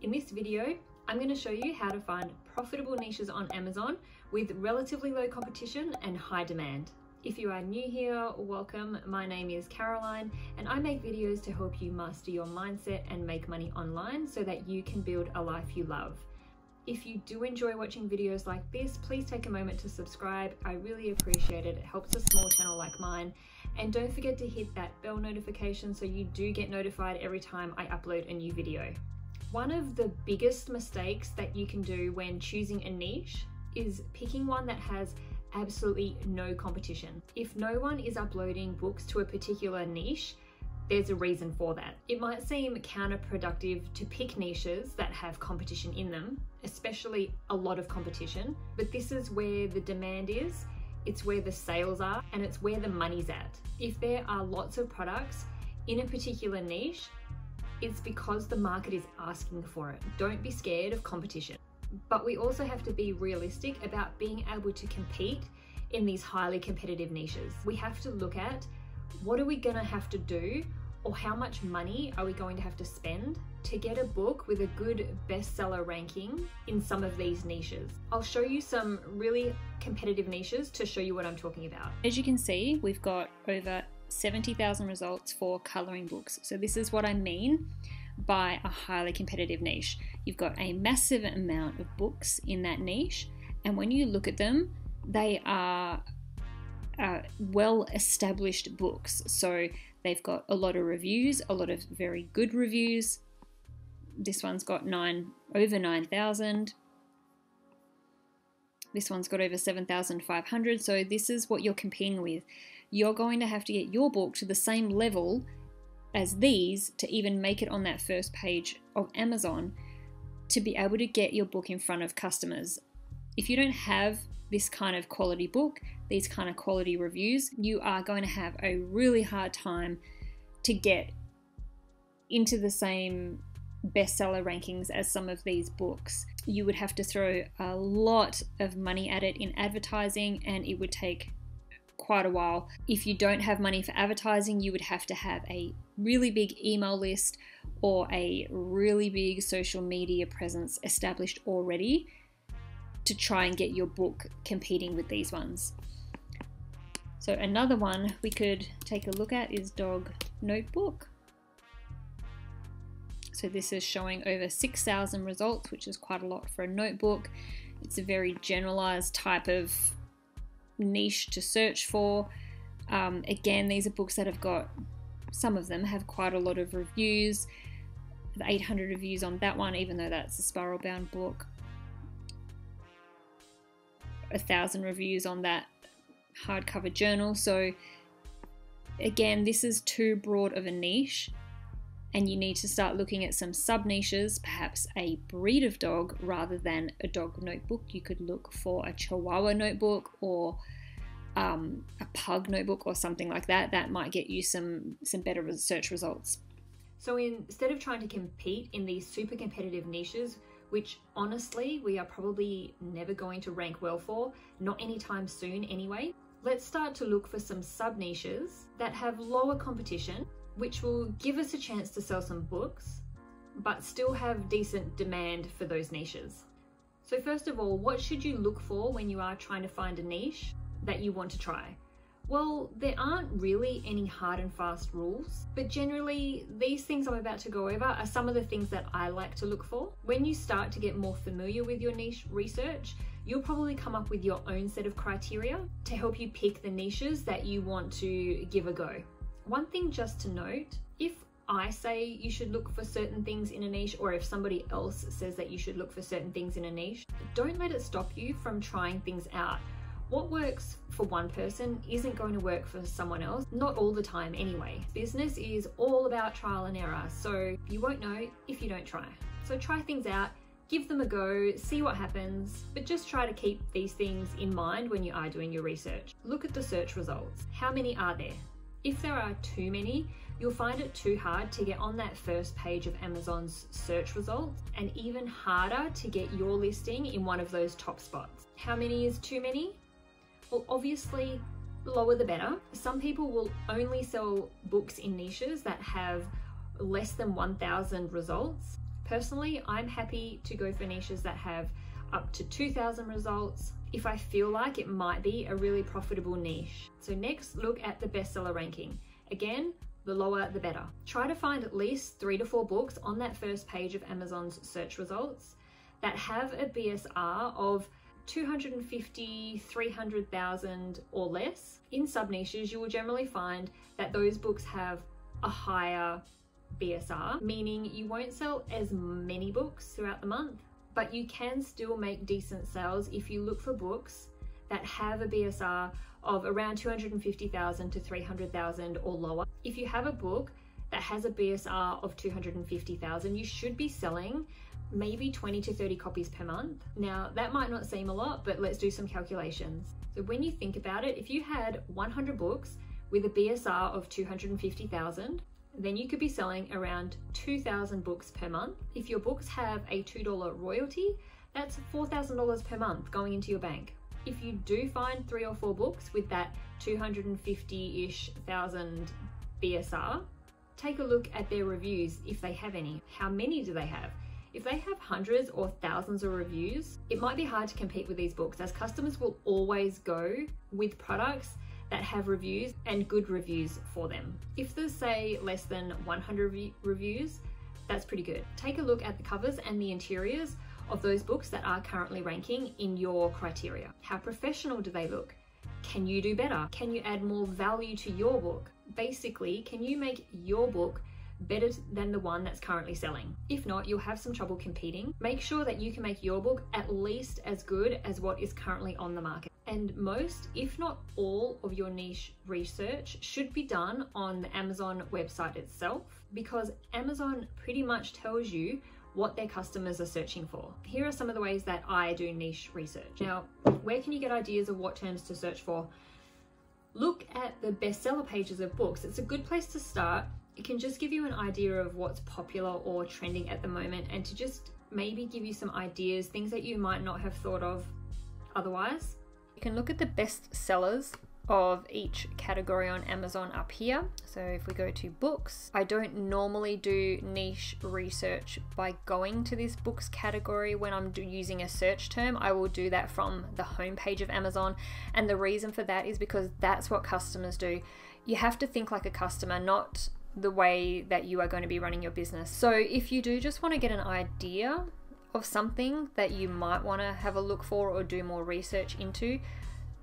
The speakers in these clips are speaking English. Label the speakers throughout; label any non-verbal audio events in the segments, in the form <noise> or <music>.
Speaker 1: In this video, I'm going to show you how to find profitable niches on Amazon with relatively low competition and high demand. If you are new here, welcome. My name is Caroline and I make videos to help you master your mindset and make money online so that you can build a life you love. If you do enjoy watching videos like this, please take a moment to subscribe. I really appreciate it. It helps a small channel like mine. And don't forget to hit that bell notification so you do get notified every time I upload a new video. One of the biggest mistakes that you can do when choosing a niche is picking one that has absolutely no competition. If no one is uploading books to a particular niche, there's a reason for that. It might seem counterproductive to pick niches that have competition in them, especially a lot of competition, but this is where the demand is, it's where the sales are, and it's where the money's at. If there are lots of products in a particular niche, it's because the market is asking for it. Don't be scared of competition. But we also have to be realistic about being able to compete in these highly competitive niches. We have to look at what are we gonna have to do or how much money are we going to have to spend to get a book with a good bestseller ranking in some of these niches. I'll show you some really competitive niches to show you what I'm talking about.
Speaker 2: As you can see, we've got over 70,000 results for colouring books. So this is what I mean by a highly competitive niche. You've got a massive amount of books in that niche, and when you look at them, they are uh, well established books. So they've got a lot of reviews, a lot of very good reviews. This one's got nine over 9,000. This one's got over 7,500. So this is what you're competing with. You're going to have to get your book to the same level as these to even make it on that first page of Amazon to be able to get your book in front of customers. If you don't have this kind of quality book, these kind of quality reviews, you are going to have a really hard time to get into the same bestseller rankings as some of these books. You would have to throw a lot of money at it in advertising and it would take quite a while. If you don't have money for advertising, you would have to have a really big email list or a really big social media presence established already to try and get your book competing with these ones. So another one we could take a look at is Dog Notebook. So this is showing over 6,000 results, which is quite a lot for a notebook. It's a very generalized type of niche to search for. Um, again, these are books that have got, some of them have quite a lot of reviews. The 800 reviews on that one, even though that's a spiral bound book. A thousand reviews on that hardcover journal. So, again, this is too broad of a niche and you need to start looking at some sub niches, perhaps a breed of dog rather than a dog notebook. You could look for a Chihuahua notebook or um, a pug notebook or something like that. That might get you some some better search results.
Speaker 1: So instead of trying to compete in these super competitive niches, which honestly we are probably never going to rank well for, not anytime soon anyway, let's start to look for some sub niches that have lower competition which will give us a chance to sell some books, but still have decent demand for those niches. So first of all, what should you look for when you are trying to find a niche that you want to try? Well, there aren't really any hard and fast rules, but generally these things I'm about to go over are some of the things that I like to look for. When you start to get more familiar with your niche research, you'll probably come up with your own set of criteria to help you pick the niches that you want to give a go. One thing just to note, if I say you should look for certain things in a niche, or if somebody else says that you should look for certain things in a niche, don't let it stop you from trying things out. What works for one person isn't going to work for someone else, not all the time anyway. Business is all about trial and error, so you won't know if you don't try. So try things out, give them a go, see what happens, but just try to keep these things in mind when you are doing your research. Look at the search results. How many are there? If there are too many, you'll find it too hard to get on that first page of Amazon's search results and even harder to get your listing in one of those top spots. How many is too many? Well, obviously, lower the better. Some people will only sell books in niches that have less than 1,000 results. Personally, I'm happy to go for niches that have up to 2,000 results if I feel like it might be a really profitable niche. So next, look at the bestseller ranking. Again, the lower the better. Try to find at least three to four books on that first page of Amazon's search results that have a BSR of 250, 300,000 or less. In sub niches, you will generally find that those books have a higher BSR, meaning you won't sell as many books throughout the month, but you can still make decent sales if you look for books that have a BSR of around 250,000 to 300,000 or lower. If you have a book that has a BSR of 250,000, you should be selling maybe 20 to 30 copies per month. Now, that might not seem a lot, but let's do some calculations. So when you think about it, if you had 100 books with a BSR of 250,000, then you could be selling around 2,000 books per month. If your books have a $2 royalty, that's $4,000 per month going into your bank. If you do find three or four books with that 250-ish thousand BSR, take a look at their reviews if they have any. How many do they have? If they have hundreds or thousands of reviews, it might be hard to compete with these books as customers will always go with products that have reviews and good reviews for them. If there's say less than 100 reviews, that's pretty good. Take a look at the covers and the interiors of those books that are currently ranking in your criteria. How professional do they look? Can you do better? Can you add more value to your book? Basically, can you make your book better than the one that's currently selling. If not, you'll have some trouble competing. Make sure that you can make your book at least as good as what is currently on the market. And most, if not all, of your niche research should be done on the Amazon website itself because Amazon pretty much tells you what their customers are searching for. Here are some of the ways that I do niche research. Now, where can you get ideas of what terms to search for? Look at the bestseller pages of books. It's a good place to start it can just give you an idea of what's popular or trending at the moment and to just maybe give you some ideas, things that you might not have thought of otherwise.
Speaker 2: You can look at the best sellers of each category on Amazon up here. So if we go to books, I don't normally do niche research by going to this books category when I'm using a search term. I will do that from the homepage of Amazon. And the reason for that is because that's what customers do. You have to think like a customer, not the way that you are going to be running your business. So, if you do just want to get an idea of something that you might want to have a look for or do more research into,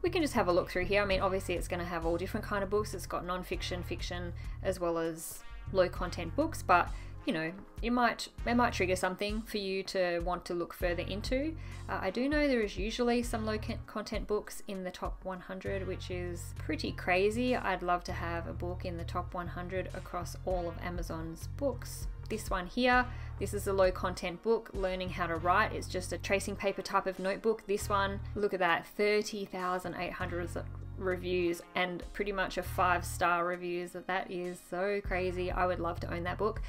Speaker 2: we can just have a look through here. I mean, obviously, it's going to have all different kind of books. It's got non-fiction, fiction, as well as low content books, but you know, it might it might trigger something for you to want to look further into. Uh, I do know there is usually some low content books in the top 100, which is pretty crazy. I'd love to have a book in the top 100 across all of Amazon's books. This one here, this is a low content book, Learning How to Write. It's just a tracing paper type of notebook. This one, look at that, 30,800 reviews and pretty much a five star reviews. That is so crazy. I would love to own that book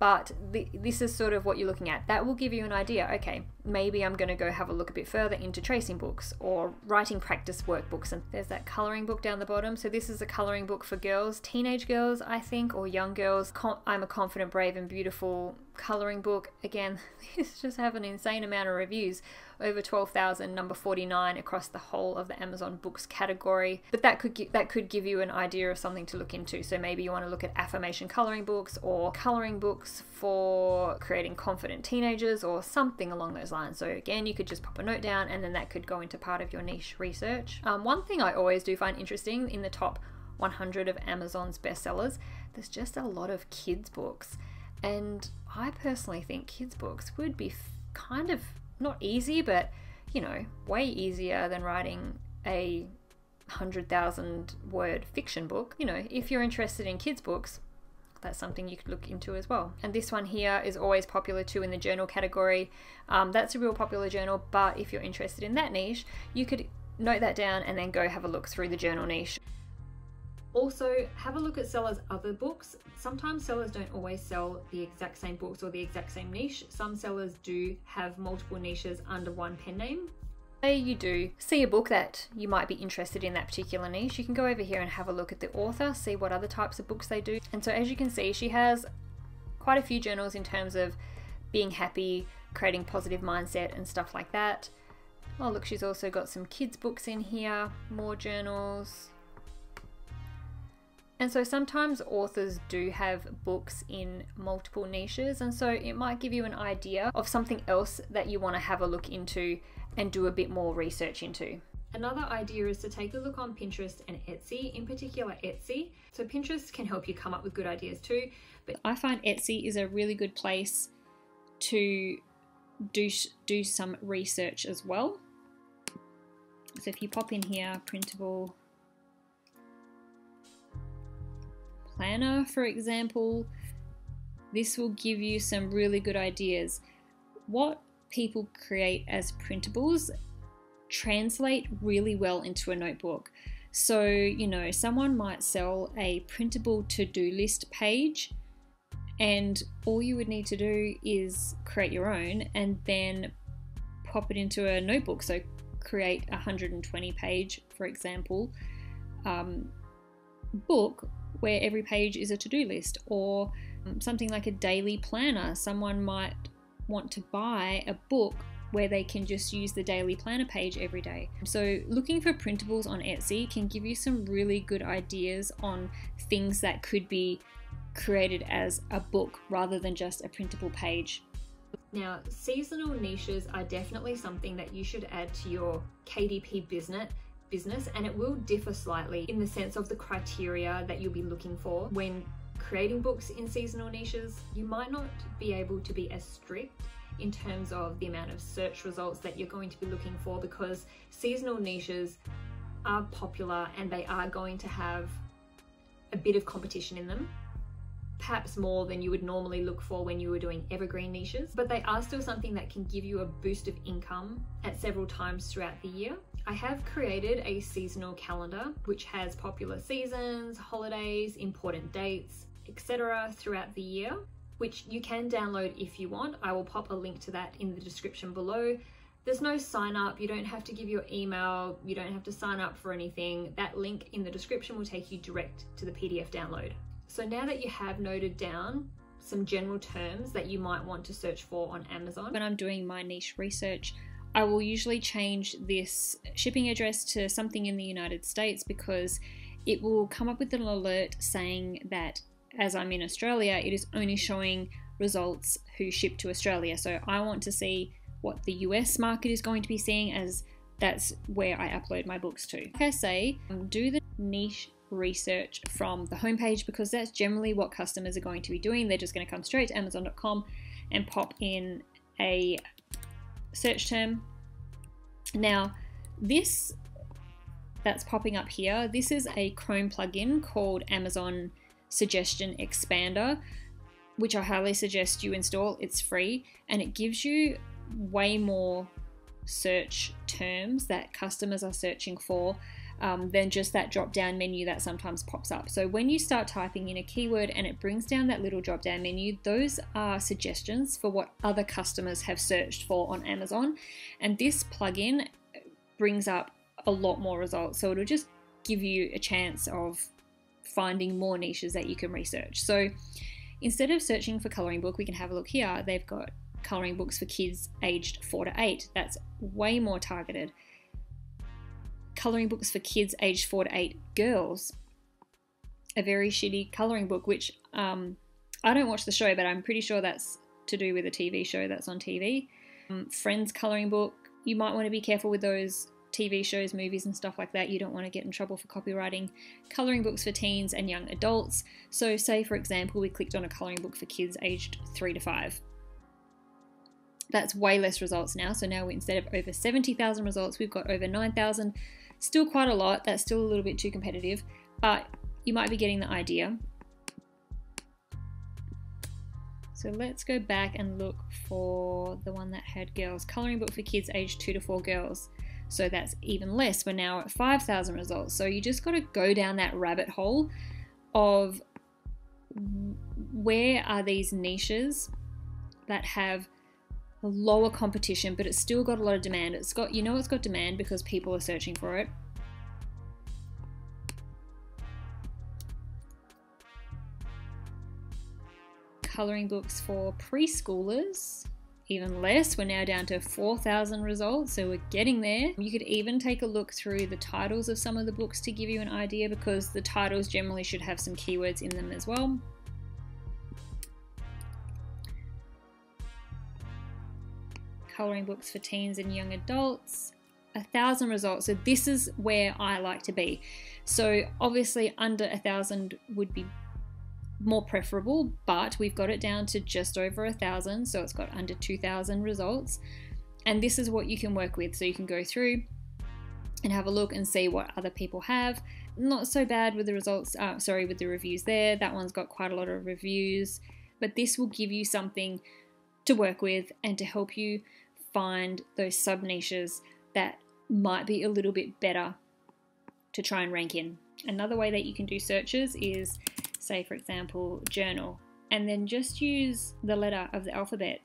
Speaker 2: but the, this is sort of what you're looking at. That will give you an idea. Okay, maybe I'm going to go have a look a bit further into tracing books or writing practice workbooks. And there's that coloring book down the bottom. So this is a coloring book for girls, teenage girls, I think, or young girls. I'm a confident, brave, and beautiful coloring book. Again, <laughs> these just have an insane amount of reviews over 12,000, number 49 across the whole of the Amazon books category. But that could that could give you an idea of something to look into. So maybe you want to look at affirmation coloring books or coloring books for creating confident teenagers or something along those lines. So again, you could just pop a note down and then that could go into part of your niche research. Um, one thing I always do find interesting in the top 100 of Amazon's bestsellers, there's just a lot of kids books. And I personally think kids books would be kind of not easy, but you know, way easier than writing a 100,000 word fiction book. You know, if you're interested in kids' books, that's something you could look into as well. And this one here is always popular too in the journal category. Um, that's a real popular journal, but if you're interested in that niche, you could note that down and then go have a look through the journal niche.
Speaker 1: Also, have a look at sellers' other books. Sometimes sellers don't always sell the exact same books or the exact same niche. Some sellers do have multiple niches under one pen name.
Speaker 2: Say you do see a book that you might be interested in that particular niche, you can go over here and have a look at the author, see what other types of books they do. And so as you can see, she has quite a few journals in terms of being happy, creating positive mindset, and stuff like that. Oh, look, she's also got some kids' books in here, more journals. And so sometimes authors do have books in multiple niches, and so it might give you an idea of something else that you want to have a look into and do a bit more research into.
Speaker 1: Another idea is to take a look on Pinterest and Etsy, in particular Etsy. So Pinterest can help you come up with good ideas too.
Speaker 2: But I find Etsy is a really good place to do do some research as well. So if you pop in here, printable planner, for example, this will give you some really good ideas. What people create as printables translate really well into a notebook. So, you know, someone might sell a printable to do list page, and all you would need to do is create your own and then pop it into a notebook. So, create a 120 page, for example, um, book where every page is a to do list, or um, something like a daily planner. Someone might want to buy a book where they can just use the daily planner page every day. So, looking for printables on Etsy can give you some really good ideas on things that could be created as a book rather than just a printable page.
Speaker 1: Now, seasonal niches are definitely something that you should add to your KDP business business and it will differ slightly in the sense of the criteria that you'll be looking for when creating books in seasonal niches. You might not be able to be as strict in terms of the amount of search results that you're going to be looking for because seasonal niches are popular and they are going to have a bit of competition in them perhaps more than you would normally look for when you were doing evergreen niches, but they are still something that can give you a boost of income at several times throughout the year. I have created a seasonal calendar which has popular seasons, holidays, important dates, etc. throughout the year which you can download if you want. I will pop a link to that in the description below. There's no sign up, you don't have to give your email, you don't have to sign up for anything. That link in the description will take you direct to the PDF download. So now that you have noted down some general terms that you might want to search for on Amazon.
Speaker 2: When I'm doing my niche research, I will usually change this shipping address to something in the United States because it will come up with an alert saying that as I'm in Australia, it is only showing results who ship to Australia. So I want to see what the US market is going to be seeing as that's where I upload my books to. Like I say, um, do the niche research from the homepage because that's generally what customers are going to be doing. They're just going to come straight to Amazon.com and pop in a search term. Now, this that's popping up here, this is a Chrome plugin called Amazon suggestion expander, which I highly suggest you install. It's free and it gives you way more search terms that customers are searching for um, than just that drop down menu that sometimes pops up. So when you start typing in a keyword and it brings down that little drop down menu, those are suggestions for what other customers have searched for on Amazon. And this plugin brings up a lot more results. So it'll just give you a chance of finding more niches that you can research. So instead of searching for colouring book, we can have a look here. They've got colouring books for kids aged 4 to 8. That's way more targeted. Colouring books for kids aged 4 to 8 girls. A very shitty colouring book, which um, I don't watch the show, but I'm pretty sure that's to do with a TV show that's on TV. Um, Friends colouring book. You might want to be careful with those TV shows, movies, and stuff like that. You don't want to get in trouble for copywriting. Colouring books for teens and young adults. So, say for example, we clicked on a colouring book for kids aged 3 to 5. That's way less results now. So now instead of over 70,000 results, we've got over 9,000. Still quite a lot. That's still a little bit too competitive, but you might be getting the idea. So let's go back and look for the one that had girls. Colouring book for kids aged 2 to 4 girls. So that's even less. We're now at 5,000 results. So you just got to go down that rabbit hole of where are these niches that have lower competition, but it's still got a lot of demand. It's got, you know, it's got demand because people are searching for it. colouring books for preschoolers, even less. We're now down to 4,000 results, so we're getting there. You could even take a look through the titles of some of the books to give you an idea because the titles generally should have some keywords in them as well. Colouring books for teens and young adults, a thousand results. So this is where I like to be. So obviously under a thousand would be more preferable, but we've got it down to just over a thousand, so it's got under 2,000 results. And this is what you can work with. So you can go through and have a look and see what other people have. Not so bad with the results, uh, sorry, with the reviews there. That one's got quite a lot of reviews, but this will give you something to work with and to help you find those sub niches that might be a little bit better to try and rank in. Another way that you can do searches is say for example journal and then just use the letter of the alphabet.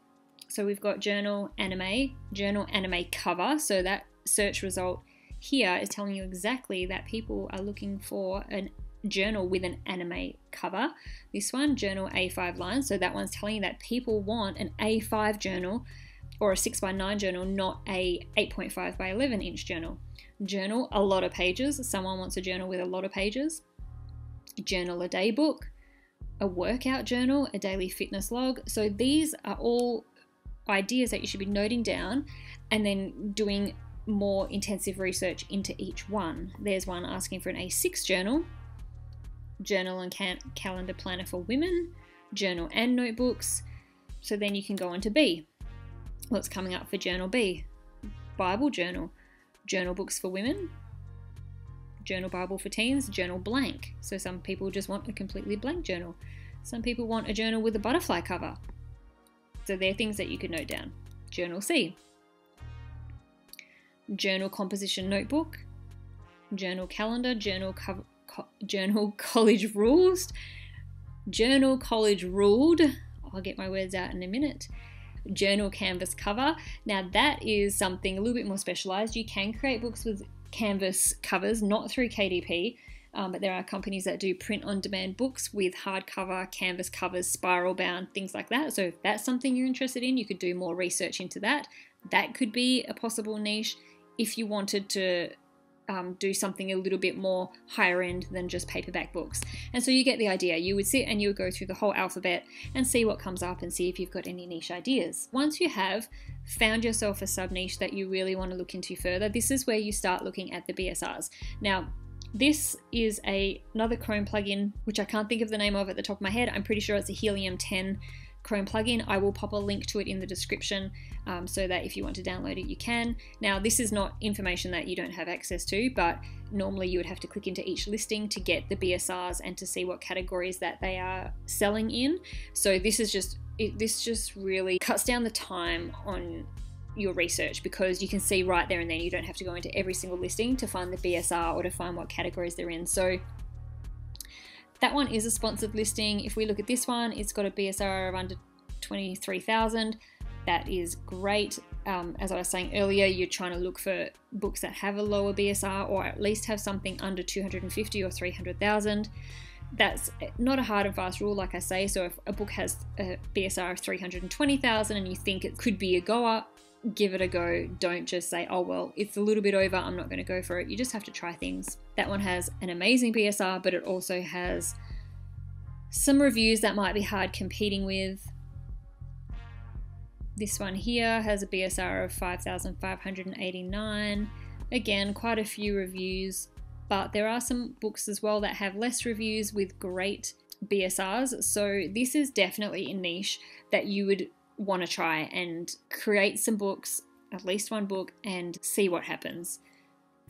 Speaker 2: So we've got journal anime, journal anime cover. So that search result here is telling you exactly that people are looking for a journal with an anime cover. This one, journal A5 lines. So that one's telling you that people want an A5 journal or a 6 by 9 journal, not a 8.5 by 11 inch journal. Journal, a lot of pages. Someone wants a journal with a lot of pages journal a day book, a workout journal, a daily fitness log. So these are all ideas that you should be noting down and then doing more intensive research into each one. There's one asking for an A6 journal, journal and can- calendar planner for women, journal and notebooks. So then you can go on to B. What's coming up for journal B? Bible journal, journal books for women, Journal Bible for Teens, journal blank. So some people just want a completely blank journal. Some people want a journal with a butterfly cover. So they're things that you could note down. Journal C. Journal composition notebook, journal calendar, journal journal <laughs> college rules, journal college ruled. I'll get my words out in a minute journal canvas cover. Now, that is something a little bit more specialized. You can create books with canvas covers, not through KDP, um, but there are companies that do print on demand books with hardcover, canvas covers, spiral bound, things like that. So if that's something you're interested in, you could do more research into that. That could be a possible niche if you wanted to um, do something a little bit more higher end than just paperback books. And so you get the idea. You would sit and you would go through the whole alphabet and see what comes up and see if you've got any niche ideas. Once you have found yourself a sub niche that you really want to look into further, this is where you start looking at the BSRs. Now, this is a, another Chrome plugin, which I can't think of the name of at the top of my head. I'm pretty sure it's a Helium 10 Chrome plugin. I will pop a link to it in the description um, so that if you want to download it, you can. Now, this is not information that you don't have access to, but normally you would have to click into each listing to get the BSRs and to see what categories that they are selling in. So this is just it, this just really cuts down the time on your research because you can see right there and then you don't have to go into every single listing to find the BSR or to find what categories they're in. So that one is a sponsored listing. If we look at this one, it's got a BSR of under 23,000. That is great. Um, as I was saying earlier, you're trying to look for books that have a lower BSR or at least have something under 250 or 300,000. That's not a hard and fast rule, like I say. So if a book has a BSR of 320,000 and you think it could be a goer, give it a go. Don't just say, oh, well, it's a little bit over, I'm not going to go for it. You just have to try things. That one has an amazing BSR, but it also has some reviews that might be hard competing with. This one here has a BSR of 5,589. Again, quite a few reviews, but there are some books as well that have less reviews with great BSRs. So this is definitely a niche that you would want to try and create some books, at least one book, and see what happens.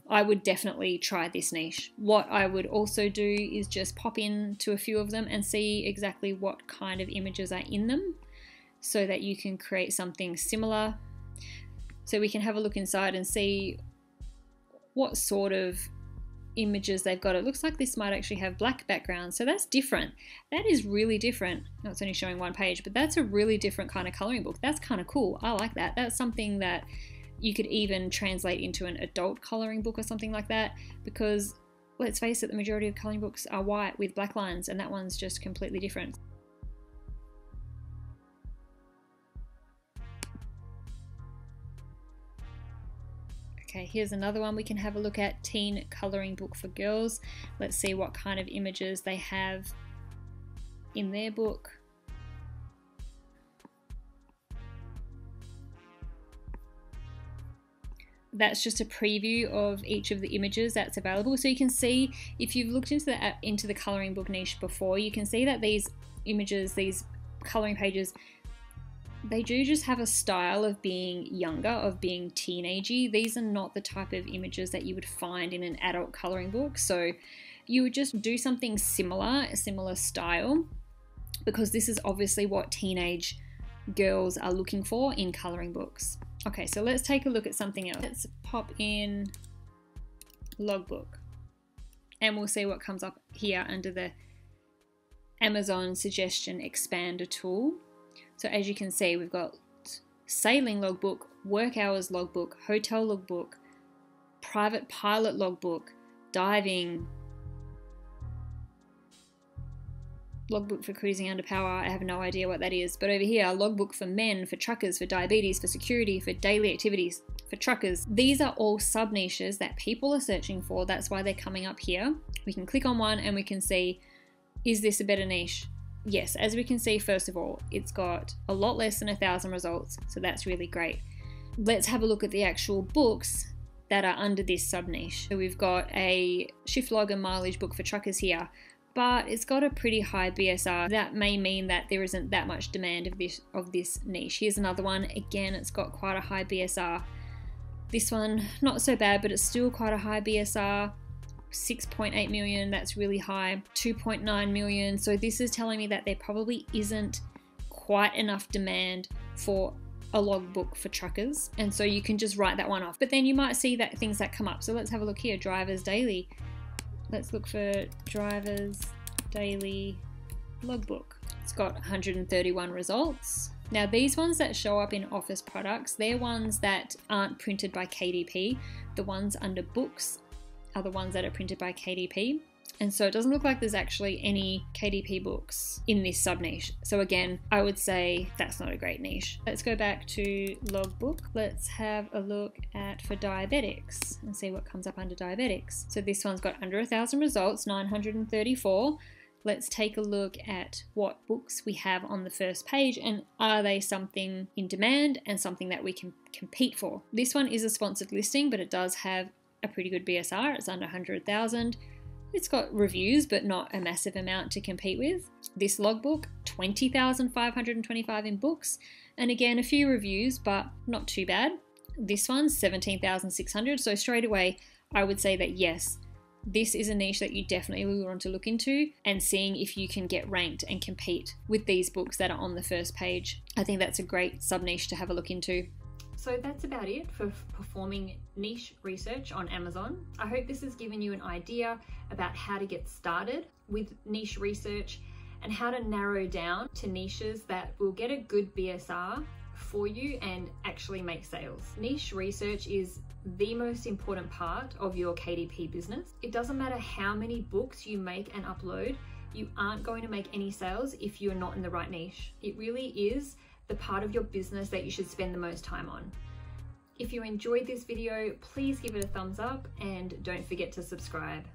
Speaker 2: I would definitely try this niche. What I would also do is just pop in to a few of them and see exactly what kind of images are in them so that you can create something similar. So we can have a look inside and see what sort of images they've got. It looks like this might actually have black background, so that's different. That is really different. It's only showing one page, but that's a really different kind of coloring book. That's kind of cool. I like that. That's something that you could even translate into an adult coloring book or something like that because let's face it, the majority of coloring books are white with black lines, and that one's just completely different. Okay, here's another one we can have a look at teen coloring book for girls. Let's see what kind of images they have in their book. that's just a preview of each of the images that's available. So you can see if you've looked into the uh, into the coloring book niche before, you can see that these images, these coloring pages, they do just have a style of being younger, of being teenagey. These are not the type of images that you would find in an adult coloring book. So you would just do something similar, a similar style, because this is obviously what teenage girls are looking for in coloring books. Okay, so let's take a look at something else. Let's pop in logbook and we'll see what comes up here under the Amazon suggestion expander tool. So as you can see, we've got sailing logbook, work hours logbook, hotel logbook, private pilot logbook, diving, logbook for cruising under power. I have no idea what that is. But over here, logbook for men, for truckers, for diabetes, for security, for daily activities, for truckers. These are all sub niches that people are searching for. That's why they're coming up here. We can click on one and we can see, is this a better niche? Yes, as we can see, first of all, it's got a lot less than a thousand results. So that's really great. Let's have a look at the actual books that are under this sub niche. So we've got a shift log and mileage book for truckers here but it's got a pretty high BSR. That may mean that there isn't that much demand of this of this niche. Here's another one. Again, it's got quite a high BSR. This one, not so bad, but it's still quite a high BSR. 6.8 million, that's really high. 2.9 million. So this is telling me that there probably isn't quite enough demand for a logbook for truckers. And so you can just write that one off. But then you might see that things that come up. So let's have a look here. Drivers daily. Let's look for drivers daily logbook. It's got 131 results. Now these ones that show up in office products, they're ones that aren't printed by KDP. The ones under books are the ones that are printed by KDP. And so it doesn't look like there's actually any KDP books in this sub niche. So again, I would say that's not a great niche. Let's go back to logbook. Let's have a look at for diabetics and see what comes up under diabetics. So this one's got under a thousand results, 934 let's take a look at what books we have on the first page and are they something in demand and something that we can compete for. This one is a sponsored listing, but it does have a pretty good BSR. It's under 100,000. It's got reviews, but not a massive amount to compete with. This logbook, 20,525 in books, and again, a few reviews, but not too bad. This one, 17,600. So straight away, I would say that yes, this is a niche that you definitely want to look into and seeing if you can get ranked and compete with these books that are on the first page. I think that's a great sub niche to have a look into.
Speaker 1: So that's about it for performing niche research on Amazon. I hope this has given you an idea about how to get started with niche research and how to narrow down to niches that will get a good BSR for you and actually make sales. Niche research is the most important part of your KDP business. It doesn't matter how many books you make and upload, you aren't going to make any sales if you're not in the right niche. It really is the part of your business that you should spend the most time on. If you enjoyed this video, please give it a thumbs up and don't forget to subscribe.